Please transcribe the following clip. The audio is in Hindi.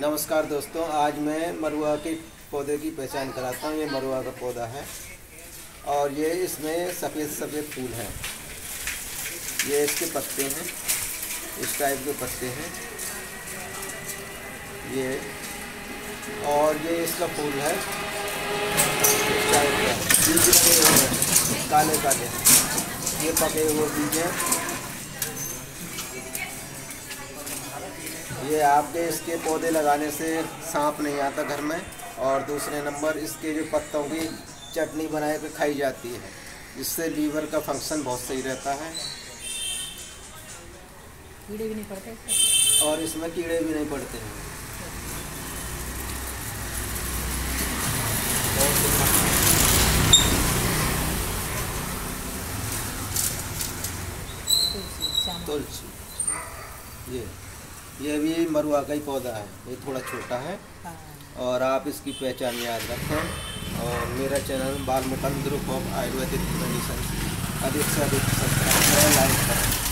नमस्कार दोस्तों, आज मैं मरुआ के पौधे की पहचान कराता हूँ। ये मरुआ का पौधा है और ये इसमें सफ़ेद सफ़ेद फूल हैं। ये इसके पत्ते हैं, इस टाइप के पत्ते हैं। ये और ये इसका फूल है। काले काले ये पके हुए बीज हैं। ये आपके इसके पौधे लगाने से सांप नहीं आता घर में और दूसरे नंबर इसके जो पत्तों की चटनी बना के खाई जाती है। इससे लीवर का फ़ंक्शन बहुत सही रहता है। कीड़े भी नहीं पड़ते? और इसमें कीड़े भी नहीं पड़ते हैं। तुलसी ये। ये भी मरुआ का ही पौधा है। ये थोड़ा छोटा है। हाँ, और आप इसकी पहचान याद रखें। और मेरा channel Bal Mukund group of ayurvedic medicine अधिक से अधिक सब्सक्राइब करें लाइक करें।